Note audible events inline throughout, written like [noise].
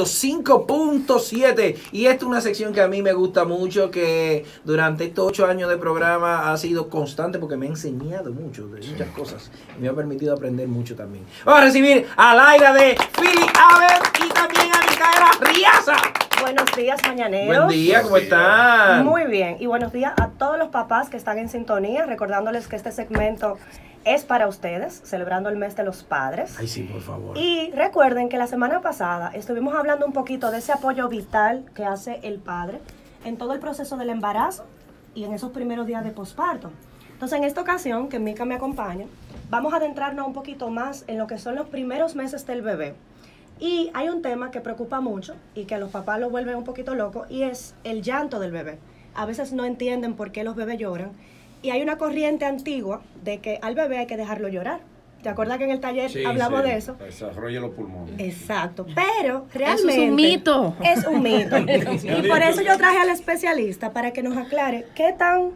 5.7 y esta es una sección que a mí me gusta mucho que durante estos ocho años de programa ha sido constante porque me ha enseñado mucho de muchas cosas y me ha permitido aprender mucho también. Vamos a recibir al aire de Philly Aver y también a Micaela Riaza. Buenos días, mañaneros. Buen día, ¿cómo están? Muy bien. Y buenos días a todos los papás que están en sintonía, recordándoles que este segmento es para ustedes, celebrando el mes de los padres. Ay, sí, por favor. Y recuerden que la semana pasada estuvimos hablando un poquito de ese apoyo vital que hace el padre en todo el proceso del embarazo y en esos primeros días de posparto. Entonces, en esta ocasión, que Mica me acompaña, vamos a adentrarnos un poquito más en lo que son los primeros meses del bebé. Y hay un tema que preocupa mucho y que a los papás lo vuelven un poquito loco y es el llanto del bebé. A veces no entienden por qué los bebés lloran y hay una corriente antigua de que al bebé hay que dejarlo llorar. ¿Te acuerdas que en el taller Sí, hablamos sí, de eso? Desarrolla los pulmones. Exacto, pero realmente... Eso es un mito. Es un mito. [laughs] y por eso yo traje al especialista para que nos aclare qué tan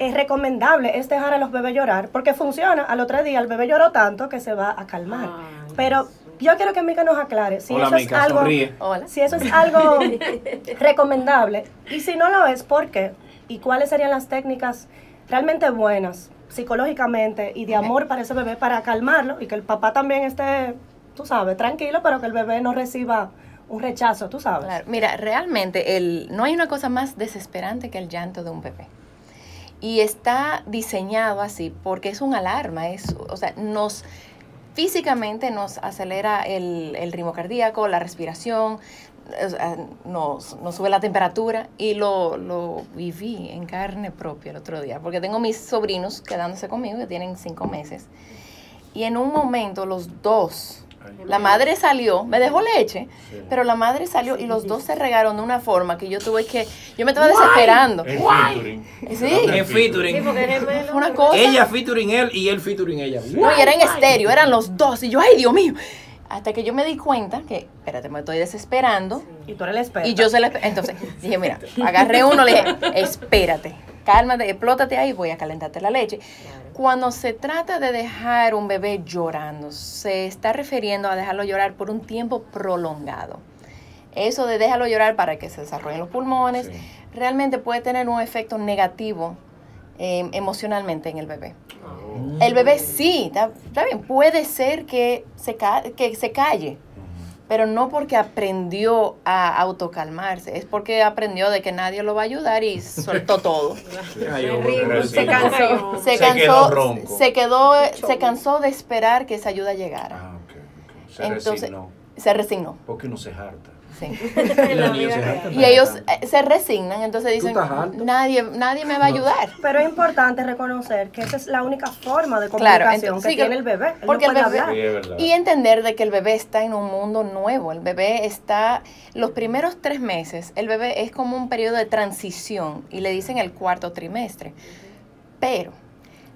es recomendable es dejar a los bebés llorar, porque funciona. Al otro día el bebé lloró tanto que se va a calmar. pero yo quiero que Mica nos aclare si Hola, eso es algo... sonríe. Si eso es algo [laughs] recomendable y si no lo es, ¿por qué? ¿Y cuáles serían las técnicas realmente buenas psicológicamente y de amor para ese bebé para calmarlo y que el papá también esté, tú sabes, tranquilo, pero que el bebé no reciba un rechazo, tú sabes? Claro, mira, realmente el, no hay una cosa más desesperante que el llanto de un bebé. Y está diseñado así porque es un alarma, es, o sea, nos físicamente nos acelera el, ritmo cardíaco, la respiración, nos, sube la temperatura y lo viví en carne propia el otro día, porque tengo mis sobrinos quedándose conmigo que tienen cinco meses. Y en un momento los dos, la madre salió, me dejó leche, Sí. pero la madre salió y los dos se regaron de una forma que yo tuve que, yo me estaba desesperando. El featuring. Sí. En featuring. Fue una cosa. Ella featuring él y él featuring ella. No, y era en estéreo, eran los dos. Y yo, ay, Dios mío. Hasta que yo me di cuenta que, espérate, me estoy desesperando. Y tú eres la experta. Y yo se le... Entonces, dije, mira, agarré uno, le dije, espérate, cálmate, explótate ahí, voy a calentarte la leche. Cuando se trata de dejar un bebé llorando, se está refiriendo a dejarlo llorar por un tiempo prolongado. Eso de déjalo llorar para que se desarrollen los pulmones, Sí. realmente puede tener un efecto negativo eh, emocionalmente en el bebé. Oh. El bebé sí, está, está bien, puede ser que se, ca- que se calle, pero no porque aprendió a autocalmarse, es porque aprendió de que nadie lo va a ayudar y [laughs] soltó todo. Se cansó. Se, cansó, se quedó, se cansó de esperar que esa ayuda llegara. Ah, ok, ok. Se Entonces, resignó. Se resignó. Porque uno se harta. Sí. [laughs] [laughs] Los niños se hartan. Y ellos se resignan, entonces dicen, nadie, nadie me va a ayudar. Pero es importante reconocer que esa es la única forma de Claro, comunicación entonces, que tiene el bebé. Él porque no el bebé- hablar. Y entender de que el bebé está en un mundo nuevo. El bebé está, los primeros tres meses, el bebé es como un periodo de transición y le dicen el cuarto trimestre. Pero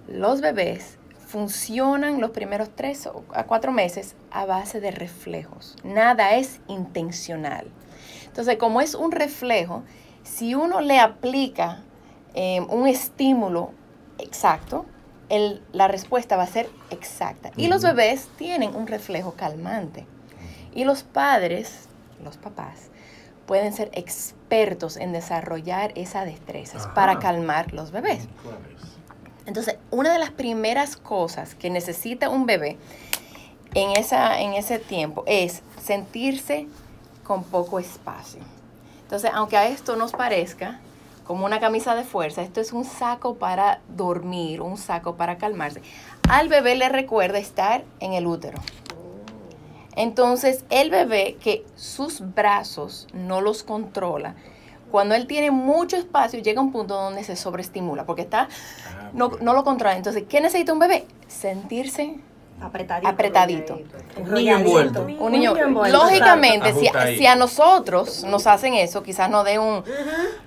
los bebés funcionan los primeros tres o a cuatro meses a base de reflejos. Nada es intencional. Entonces, como es un reflejo, si uno le aplica eh, un estímulo exacto, el- la respuesta va a ser exacta. Y los bebés tienen un reflejo calmante. Y los padres, los papás, pueden ser expertos en desarrollar esas destrezas Ajá. para calmar los bebés. Entonces, una de las primeras cosas que necesita un bebé en, esa, en ese tiempo es sentirse con poco espacio. Entonces, aunque a esto nos parezca como una camisa de fuerza, esto es un saco para dormir, un saco para calmarse. Al bebé le recuerda estar en el útero. Entonces, el bebé que sus brazos no los controla, cuando él tiene mucho espacio, llega a un punto donde se sobreestimula, porque está, no, no lo controla. Entonces, ¿qué necesita un bebé? Sentirse Apretadito. apretadito. Un niño envuelto. Un niño, envuelto, lógicamente, si, si a nosotros nos hacen eso, quizás nos dé un,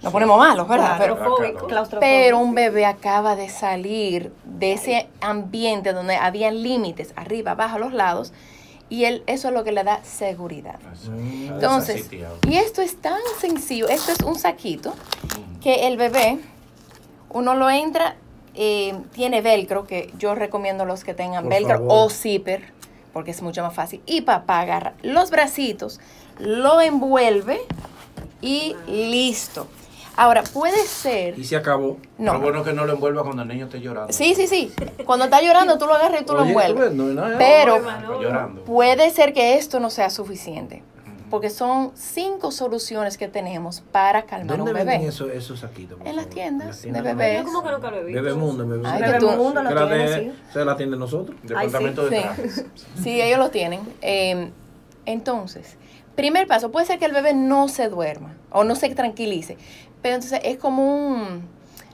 nos ponemos malos, ¿verdad? Pero, Claustrofóbico. Claustrofóbico. pero un bebé acaba de salir de ese ambiente donde habían límites arriba, abajo, a los lados, y él, eso es lo que le da seguridad. Así. Mm. Entonces, y esto es tan sencillo, esto es un saquito que el bebé, uno lo entra, eh, tiene velcro, que yo recomiendo los que tengan Por velcro favor. o zipper, porque es mucho más fácil. Y papá agarra los bracitos, lo envuelve y listo. Ahora, puede ser... Y se acabó. No. Lo bueno es que no lo envuelva cuando el niño esté llorando. Sí, sí, sí. Cuando está llorando, tú lo agarras y tú lo envuelves. no, no, no, Pero llorando. puede ser que esto no sea suficiente. Porque son cinco soluciones que tenemos para calmar ¿Dónde un venden bebé. esos, esos saquitos? En las tiendas En de bebés. Yo como que nunca lo he visto. Bebemundo, Bebemundo. Ay, que Bebé tú- Mundo lo tiene, sí. Se la atiende nosotros. Departamento sí. de trajes. Sí, ellos lo tienen. Eh, entonces, primer paso, puede ser que el bebé no se duerma o no se tranquilice, pero entonces es como un,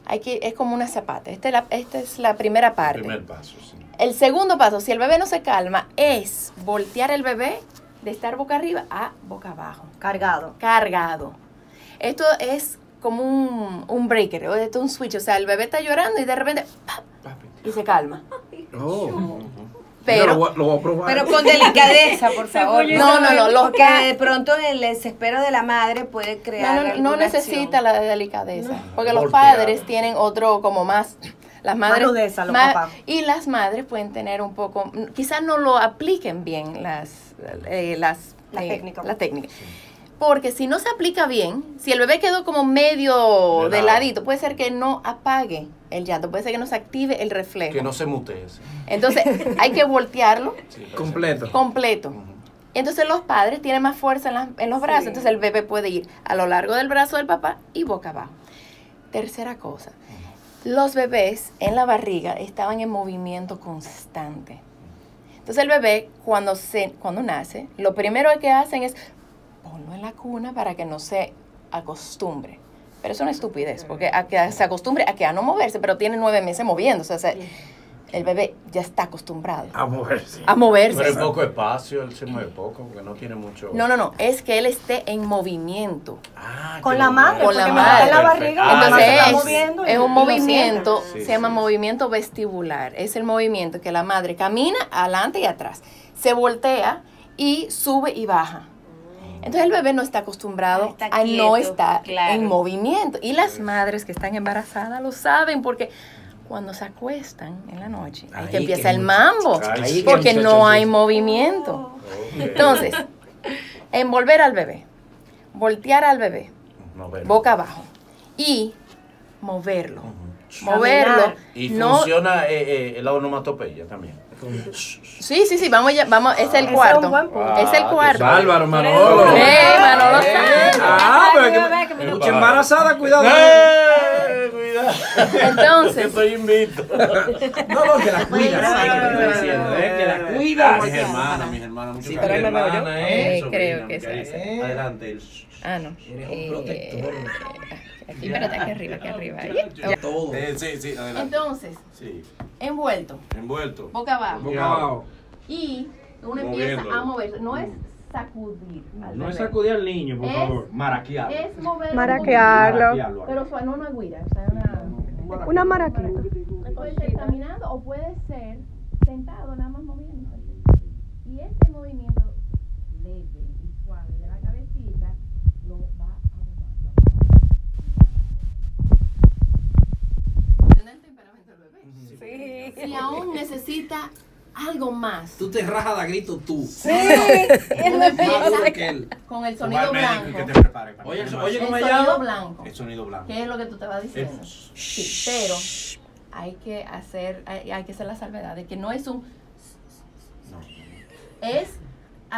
hay que, es como una zapata. Esta es la, esta es la primera parte. Primer paso, sí. El segundo paso, si el bebé no se calma, es voltear el bebé de estar boca arriba a boca abajo, Cargado. cargado. Esto es como un, un breaker, o esto es un switch, o sea, el bebé está llorando y de repente y se calma. [laughs] Oh. Pero lo, voy a- lo voy a probar. Pero con delicadeza, por [laughs] favor. No, no, no, los Porque pa- de pronto el desespero de la madre puede No, crear. no, no alguna necesita acción. la delicadeza, porque los padres tienen otro como más [clears throat] las madres los ma- papás. y las madres pueden tener un poco quizás no lo apliquen bien las eh, las La eh, técnica. la técnica. Porque si no se aplica bien, si el bebé quedó como medio De ladito, puede ser que no apague el llanto, puede ser que no se active el reflejo. Que no se mutee. sí. Entonces, [laughs] hay que voltearlo Sí, Completo. completo. Entonces los padres tienen más fuerza en, las- en los brazos, entonces el bebé puede ir a lo largo del brazo del papá y boca abajo. Tercera cosa, los bebés en la barriga estaban en movimiento constante. Entonces el bebé cuando, se, cuando nace, lo primero que hacen es ponlo en la cuna para que no se acostumbre. Pero es una estupidez, porque a que se acostumbre a que a no moverse, pero tiene nueve meses moviéndose. El bebé ya está acostumbrado A moverse. a moverse. Pero hay poco espacio, él se mueve poco, porque no tiene mucho. No, no, no, es que él esté en movimiento. Ah, Con la madre. Con la en la madre. barriga, Ah, Entonces se está es, moviendo es un movimiento. Sí, se llama movimiento vestibular. Es el movimiento que la madre camina adelante y atrás. Se voltea y sube y baja. Entonces el bebé no está acostumbrado Está a no estar claro. en movimiento. Y las madres que están embarazadas lo saben porque cuando se acuestan en la noche, ahí Ahí que empieza que el mambo. Ahí Porque no hay movimiento. Entonces, envolver al bebé, voltear al bebé, vemos. boca abajo y moverlo. Moverlo. Y no, funciona eh, eh, la onomatopeya también. sí, sí, sí, vamos ya, vamos, es el es cuarto. Es el Ah, cuarto. Álvaro Manolo. ¡Eh, Manolo Eh! Ah, pero que que me mucha embarazada, cuidado. ¡Eh! Entonces, Estoy invito. No, no, que la cuidas. que eh, que la cuidas. Mis hermanas, mis hermanas, Sí, pero me veo yo. Eh, creo que carita. sí. Adelante. ah, no. Eres un Eh, protector. aquí, espérate, aquí arriba, aquí arriba. Todo. Eh, sí, sí, adelante. Entonces, Sí, envuelto, envuelto. boca abajo. Boca abajo. Y uno empieza a moverse. No es sacudir. al No es sacudir al niño, por Es- favor. Maraquearlo. Es moverlo. Maraquearlo. Maraquearlo. Pero suave, no una guira, o sea, una... Una maraquita. Puede ser caminando o puede ser sentado, nada más moviéndose. Y este movimiento leve y suave de la cabecita lo va a ¿Entiendes el temperamento del bebé? Si aún necesita algo más, Tú te rajas a grito tú. él. con el vas sonido blanco. que te prepare para Oye, que oye, El ¿cómo se sonido blanco. El sonido blanco. ¿Qué es lo que tú estabas diciendo? Es- Sí, pero hay que hacer, hay, hay que hacer la salvedad de que no es un, No. es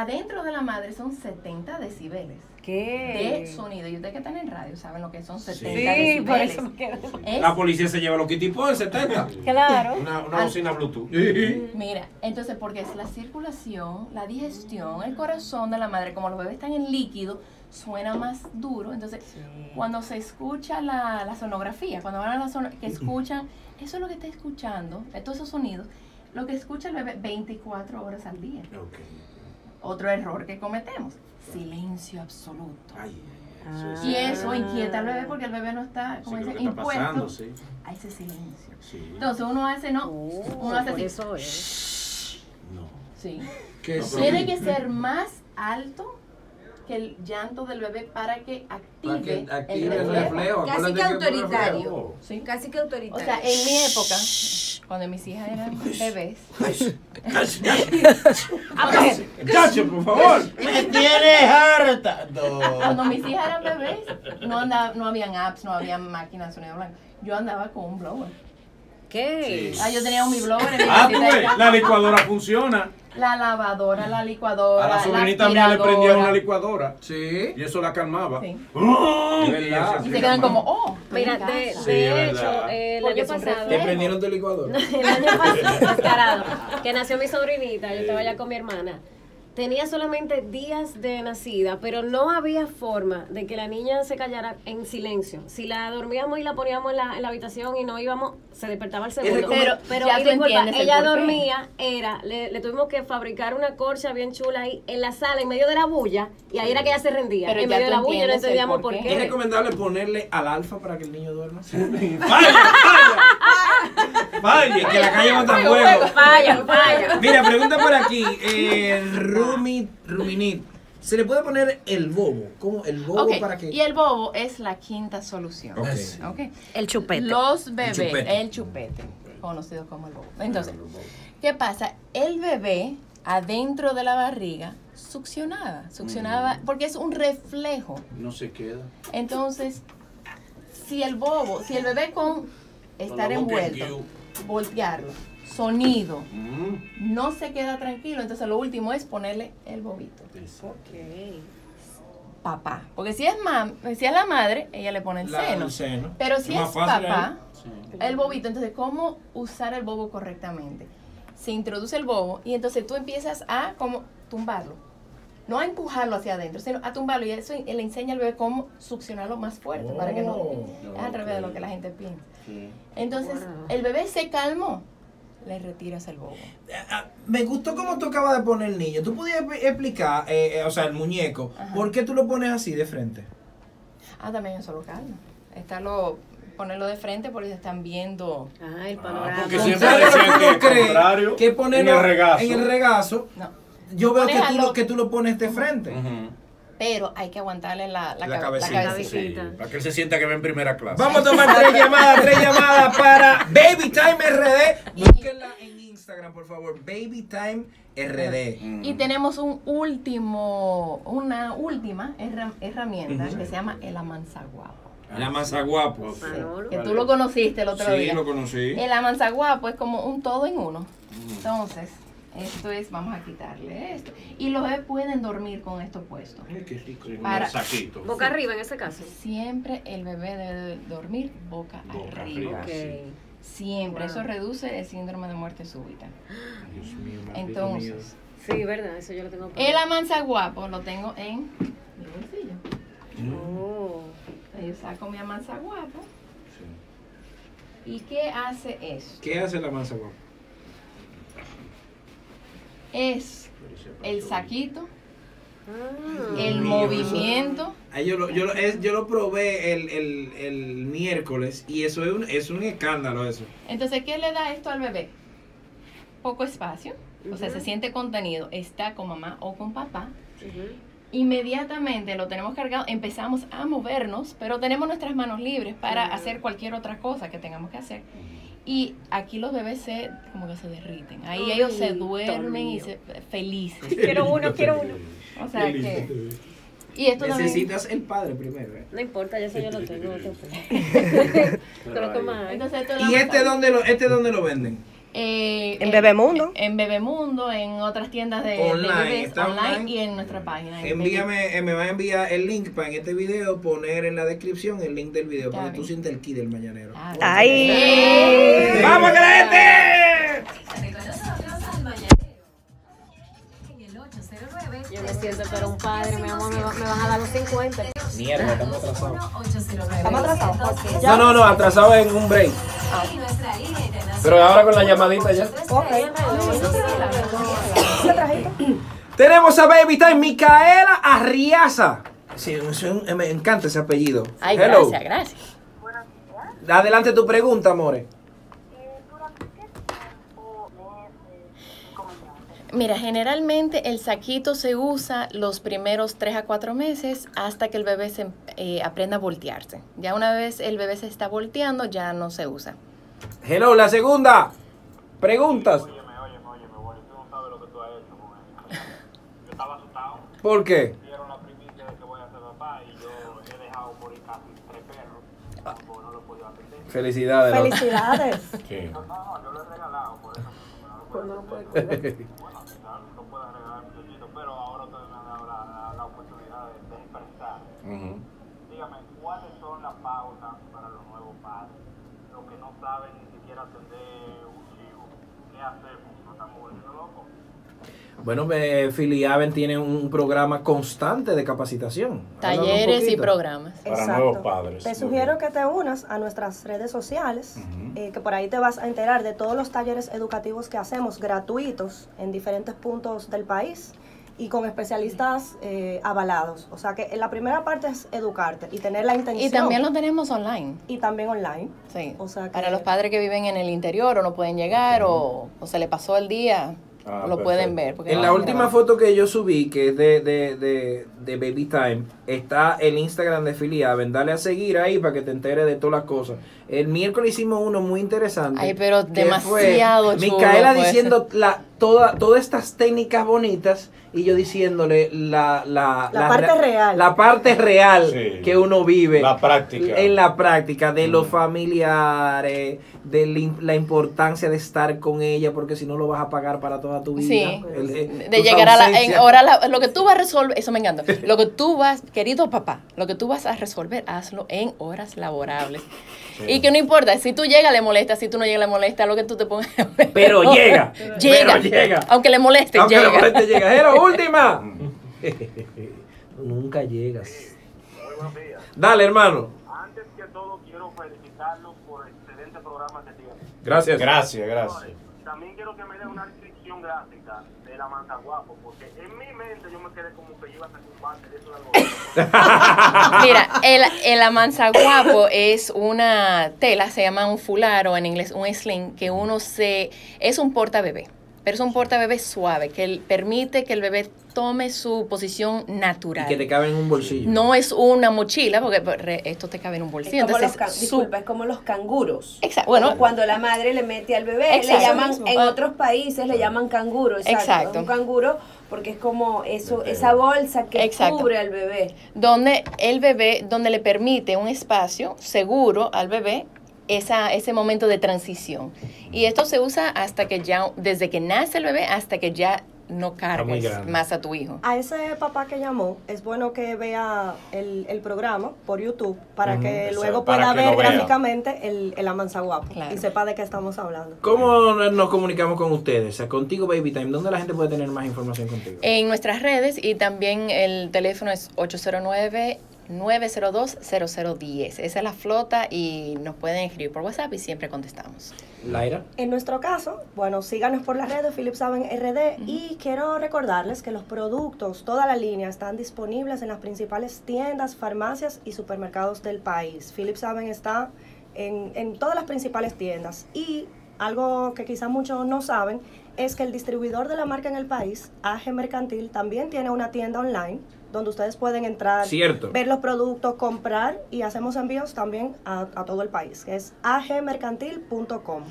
adentro de la madre son 70 decibeles de sonido. Y ustedes que están en radio saben lo que son 70 Sí, por decibeles. eso me quedo. Es- La policía se lleva los kitipos de 70. Claro. Una, una bocina Bluetooth. Mira, entonces porque es la circulación, la digestión, el corazón de la madre, como los bebés están en líquido, suena más duro. Entonces, cuando se escucha la, la sonografía, cuando van a la sono- que escuchan, eso es lo que está escuchando, todos esos sonidos, lo que escucha el bebé 24 horas al día. Ok. Otro error que cometemos, silencio absoluto. Ay, Ah. eso es- Y eso inquieta al bebé porque el bebé no está, como dice, impuesto pasando, sí. a ese silencio. Sí. Entonces uno hace, no, uno hace así. eso es. No. Sí. Tiene que ser más alto que el llanto del bebé para que active, Para que active el el reflejo. reflejo. Casi que autoritario. Sí. Casi que O autoritario. sea, en mi época, cuando mis hijas eran bebés, Chacho, por favor. Me tienes harta. cuando mis hijas eran bebés, no andaba, no habían apps, no habían máquinas de sonido blanco. Yo andaba con un blower. ¿Qué? Ah, yo tenía un mi blower en mi Ah, campo. la licuadora funciona. La lavadora, la licuadora, A la la sobrinita mía le prendían una licuadora Sí. y eso la calmaba. Sí. Verdad. Y Y se quedan como, oh, Mira, de, Sí, de hecho, eh, [laughs] el año pasado, ¿Te prendieron tu licuadora? el año pasado, descarado, que nació mi sobrinita, yo estaba allá con mi hermana. Tenía solamente días de nacida, pero no había forma de que la niña se callara en silencio. Si la dormíamos y la poníamos en la, en la habitación y no íbamos, se despertaba al segundo. Pero, pero Ya y tú disculpa, entiendes el ella dormía, era, le, le tuvimos que fabricar una corcha bien chula ahí en la sala, en medio de la bulla, y ahí era que ella se rendía. Pero en medio de la bulla no entendíamos por qué. ¿Es recomendable ponerle al alfa para que el niño duerma? ¡Falla! [laughs] ¡Falla! ¡Falla! Que la calle mata Juego, huevo. Falla, falla. Mira, pregunta por aquí. Eh, Rumi, Ruminit. ¿Se le puede poner el bobo? ¿Cómo? ¿El bobo para que Y el bobo es la quinta solución. El chupete. Los bebés, El chupete. el chupete, conocido como el bobo. Entonces, ¿qué pasa? El bebé adentro de la barriga succionaba, succionaba, porque es un reflejo. No se queda. Entonces, si el bobo, si el bebé con estar envuelto, voltearlo, sonido, Mm. no se queda tranquilo, entonces lo último es ponerle el bobito. Papá. Porque si es, mam, si es la madre, ella le pone el La- seno. el seno. Pero si es papá, Sí. el bobito, entonces, ¿cómo usar el bobo correctamente? Se introduce el bobo y entonces tú empiezas a como tumbarlo. No a empujarlo hacia adentro, sino a tumbarlo. Y eso le enseña al bebé cómo succionarlo más fuerte para que no... Oh. Es al revés de lo que la gente piensa. Sí. Entonces, Wow. el bebé se calmó. Le retiras el bobo. Ah, Me gustó cómo tú acabas de poner el niño. ¿Tú podías expli- explicar, eh, eh, o sea, el muñeco, Ajá. por qué tú lo pones así de frente? Ah, también eso lo calma. Estarlo, ponerlo de frente porque se están viendo... Ah, el Ah, panorama. porque ¿Sabes siempre lo que decían que contrario, que ponerlo en el regazo. en el regazo, No. Yo veo que tú, lo, que tú lo pones de frente. Ujú. Pero hay que aguantarle la, la, La cabe- cabecita. cabecita. Sí, Para que él se sienta que va en primera clase. Vamos a tomar tres llamadas, tres llamadas para Baby Time RD. Búsquenla en Instagram, por favor. Baby Time RD. Mm. Y tenemos un último, una última herra- herramienta que se llama el amanzaguapo. La masa guapo. Ok. Manolo. Que tú lo conociste el otro Sí, día. lo conocí. El amanzaguapo es como un todo en uno. Entonces, esto es, vamos a quitarle esto. Y los bebés pueden dormir con esto puesto. Ay, qué rico. Para-. Boca arriba en ese caso. Siempre el bebé debe de dormir boca, Boca arriba. arriba. Ok. Siempre. Wow. Eso reduce el síndrome de muerte súbita. Dios mío. Entonces, Sí, verdad, eso yo lo tengo. el amanzaguapo lo tengo en mi bolsillo. Oh. Yo saco mi amanzaguapo. Sí. ¿Y qué hace eso? ¿Qué hace la masa guapo? Es el saquito, Ah. el mío, movimiento. Ay, yo, lo, yo, lo, es- yo lo probé el, el, el miércoles y eso es un, es un escándalo eso. Entonces, ¿qué le da esto al bebé? Poco espacio, o sea, se siente contenido, está con mamá o con papá. Inmediatamente lo tenemos cargado, empezamos a movernos, pero tenemos nuestras manos libres para hacer cualquier otra cosa que tengamos que hacer. Y aquí los bebés se, como que se derriten. Ahí Ay, ellos se duermen y se felices. [laughs] Quiero uno, quiero uno. O sea que... Y esto también... Necesitas el padre primero. ¿eh? No importa, ya eso yo lo tengo. [laughs] no te. Entonces, esto ¿Y este dónde lo, este dónde lo venden? Eh, En Bebemundo. En Bebemundo, en otras tiendas de, de Online, bebés online, online. y en nuestra página. en Envíame, eh, me va a enviar el link para en este video poner en la descripción el link del video para que tú sientes el kit del mañanero. Baby- ¡Ay! ¡Vamos que la gente! Yo me siento pero un padre, mi amor, me, va- me van a dar los 50. Mierda, estamos atrasados. Estamos atrasados. ¿por qué? No, no, no, atrasado en un break. Pero ahora con la llamadita ya. Tenemos a Baby Time, Micaela Arriaza. Sí, me encanta ese apellido. Ay, Hello. gracias, gracias. Adelante tu pregunta, amore. Mira, generalmente el saquito se usa los primeros 3 a 4 meses hasta que el bebé se eh, aprenda a voltearse. Ya una vez el bebé se está volteando, ya no se usa. Hello, la segunda. Preguntas. Óyeme, óyeme, óyeme, Wally, tú no sabes lo que tú has hecho con eso. Yo estaba asustado, ¿Por qué? dieron la primicia de que voy a ser papá y yo he dejado morir casi tres perros porque no lo he podido atender. Felicidades. ¿no? Felicidades. [laughs] Sí. No, no, yo lo he regalado, por eso no lo puedo atender. [laughs] Bueno, quizás no pueda regalar muchachito, pero ahora ustedes me han dado la, la, la oportunidad de, de expresar. Ujú. Dígame, ¿cuáles son las pautas para los nuevos padres? Los que no saben ni siquiera atender un chivo. ¿Qué hacemos? ¿No estamos volviendo locos? Bueno, eh, Filiaven tiene un programa constante de capacitación. Talleres y programas. Para nuevos padres. Te sugiero que te unas a nuestras redes sociales, eh, que por ahí te vas a enterar de todos los talleres educativos que hacemos gratuitos en diferentes puntos del país y con especialistas eh, avalados. O sea que la primera parte es educarte y tener la intención. Y también lo tenemos online. y también online. Sí. O sea que- Para los padres que viven en el interior o no pueden llegar o, o se le pasó el día, Ah, lo perfecto. pueden ver. porque En la última foto que yo subí, que es de, de, de, de Baby Time, está el Instagram de Filiaven. Dale a seguir ahí para que te enteres de todas las cosas. El miércoles hicimos uno muy interesante. Ay, pero demasiado fue chulo Micaela fue ese. diciendo la, toda, todas estas técnicas bonitas y yo diciéndole la, la, La parte re- real. La parte real Sí. que uno vive. La práctica. En la práctica de los Mm. familiares, de la im- la importancia de estar con ella, porque si no lo vas a pagar para toda tu vida. Sí, El- de llegar a la, en hora la- lo que tú vas a resolver, eso me encanta, lo que tú vas, querido papá, lo que tú vas a resolver, hazlo en horas laborables. Y que no importa, si tú llegas le molesta, si tú no llegas le molesta, lo que tú te pongas. Pero llega, [laughs] llega, pero llega. Aunque le moleste, Aunque llega. la moleste llega. ¡Hello, [laughs] última! [laughs] Nunca llegas. Muy buenos días. Dale, hermano. Antes que todo, quiero felicitarlos por el excelente programa que tienen. Gracias. Gracias, gracias. También quiero que me den una descripción gráfica de la manta guapo, porque en mi mente yo me quedé como que iba a sacar un bate de eso de. [laughs] Mira, el, el amanzaguapo es una tela, se llama un fular o en inglés un sling, que uno se... es un porta bebé, pero es un porta bebé suave, que el- permite que el bebé tome su posición Y natural. que te cabe en un bolsillo. No es una mochila, porque pues, re- esto te cabe en un Es bolsillo. como, los disculpa, es como los canguros. Exacto, bueno. Como cuando la madre le mete al bebé, Exacto. le llaman, en otros países le llaman canguro, exacto. Exacto. Un canguro porque es como eso, esa bolsa que Exacto. cubre al bebé. donde el bebé, donde le permite un espacio seguro al bebé esa, ese momento de transición. Y esto se usa hasta que ya, desde que nace el bebé hasta que ya no cargues más a tu hijo. A ese papá que llamó, es bueno que vea el, el programa por YouTube para que luego para pueda que ver gráficamente el, el amanzaguapo Claro. y sepa de qué estamos hablando. ¿Cómo nos comunicamos con ustedes? O sea, contigo, Baby Time. ¿Dónde la gente puede tener más información contigo? En nuestras redes y también el teléfono es 809 902-0010. Esa es la flota y nos pueden escribir por WhatsApp y siempre contestamos. Laira. En nuestro caso, bueno, síganos por las redes Philip Saben RD y quiero recordarles que los productos, toda la línea, están disponibles en las principales tiendas, farmacias y supermercados del país. Philip Saben está en, en todas las principales tiendas y algo que quizás muchos no saben es que el distribuidor de la marca en el país, AG Mercantil, también tiene una tienda online donde ustedes pueden entrar, Cierto. ver los productos, comprar y hacemos envíos también a, a todo el país, que es agmercantil.com.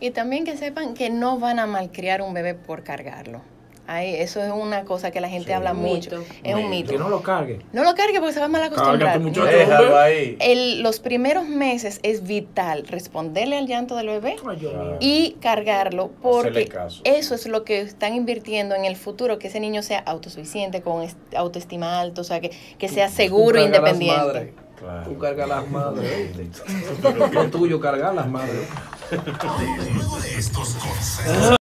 Y también que sepan que no van a malcriar un bebé por cargarlo. Ay, eso es una cosa que la gente Sí. habla mucho. mito. Es un Mito. Que no lo cargue. No lo cargue porque se va a mal acostumbrar. Cárgate, muchacho. Déjalo ahí. El- los primeros meses es vital responderle al llanto del bebé y cargarlo porque caso. eso es lo que están invirtiendo en el futuro, que ese niño sea autosuficiente, con est- autoestima alto, o sea, que, que sea seguro e Tú cargas las independiente. Claro. Tú cargas las [laughs] madres. Lo tuyo cargar las madres. [laughs]